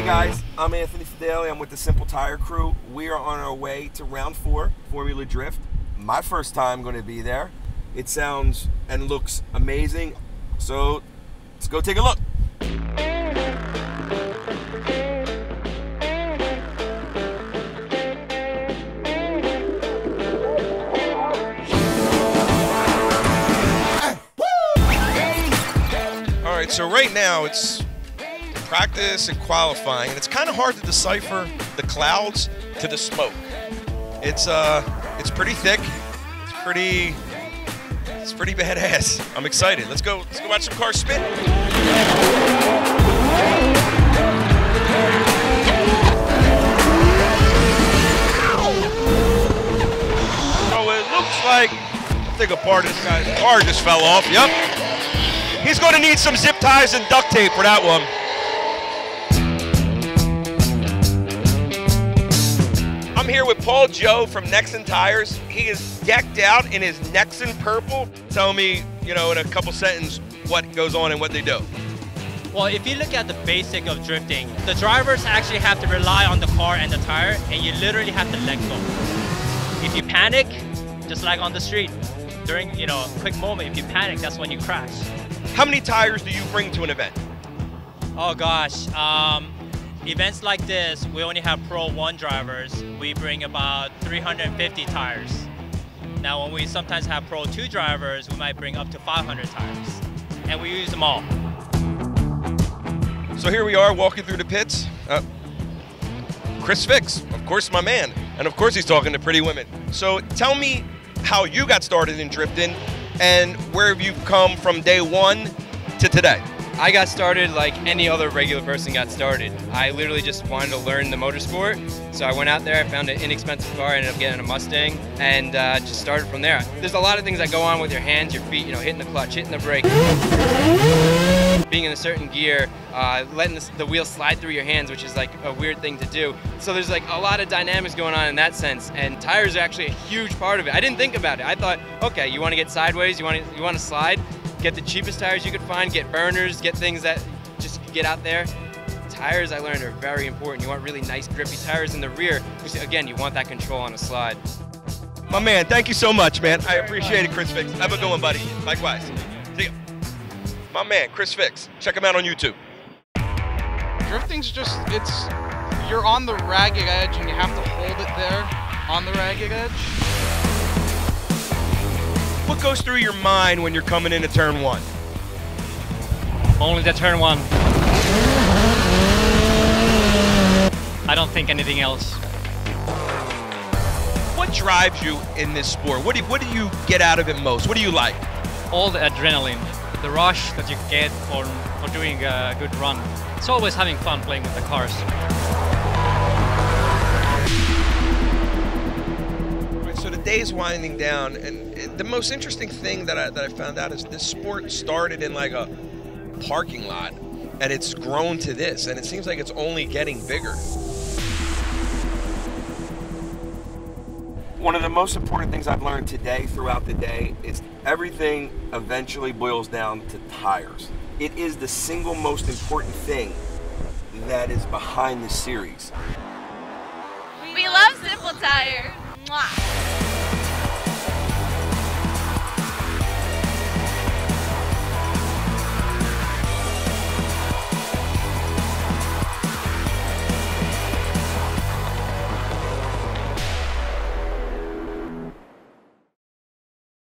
Hey guys, I'm Anthony Fedeli. I'm with the Simple Tire Crew. We are on our way to round four, Formula Drift. My first time going to be there. It sounds and looks amazing. So let's go take a look. All right, so right now it's practice and qualifying, and it's kind of hard to decipher the clouds to the smoke. It's uh, it's pretty thick. It's pretty, it's pretty badass. I'm excited. Let's go. Let's go watch some cars spin. It looks like I think a part of this guy's car just fell off. Yep. He's going to need some zip ties and duct tape for that one. I'm here with Paul Joe from Nexen Tires. He is decked out in his Nexen purple. Tell me, you know, in a couple sentences what goes on and what they do. Well, if you look at the basic of drifting, the drivers actually have to rely on the car and the tire, and you literally have to let go. If you panic, just like on the street, during you know a quick moment, if you panic, that's when you crash. How many tires do you bring to an event? Oh gosh, um, events like this, we only have Pro 1 drivers. We bring about 350 tires. Now, when we sometimes have Pro 2 drivers, we might bring up to 500 tires, and we use them all. So here we are walking through the pits. Uh, Chris Fix, of course, my man. And of course, he's talking to pretty women. So tell me how you got started in drifting and where have you come from day one to today? I got started like any other regular person got started. I literally just wanted to learn the motorsport. So I went out there, I found an inexpensive car, I ended up getting a Mustang, and uh, just started from there. There's a lot of things that go on with your hands, your feet, you know, hitting the clutch, hitting the brake. Being in a certain gear, uh, letting the, the wheel slide through your hands, which is like a weird thing to do. So there's like a lot of dynamics going on in that sense, and tires are actually a huge part of it. I didn't think about it. I thought, okay, you want to get sideways, you want to, you want to slide, get the cheapest tires you could find, get burners, get things that just get out there. Tires, I learned, are very important. You want really nice, grippy tires in the rear, because again, you want that control on a slide. My man, thank you so much, man. I appreciate it, Chris Fix. Have a good one, buddy. Likewise. See ya. My man, Chris Fix. Check him out on YouTube. Drifting's just, it's, you're on the ragged edge and you have to hold it there on the ragged edge. What goes through your mind when you're coming into turn one? Only the turn one. I don't think anything else. What drives you in this sport? What do, what do you get out of it most? What do you like? All the adrenaline, the rush that you get for, for doing a good run. It's always having fun playing with the cars. The day's winding down, and it- the most interesting thing that I, that I found out is this sport started in like a parking lot, and it's grown to this, and it seems like it's only getting bigger. One of the most important things I've learned today throughout the day is everything eventually boils down to tires. It is the single most important thing that is behind the series. We love Simple Tire. Mwah.